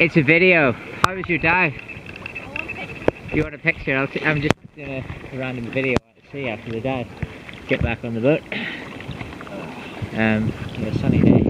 It's a video. How was your day? You want a picture? I'll t I'm just doing a random video at sea after the day. Get back on the boat. Um, a sunny day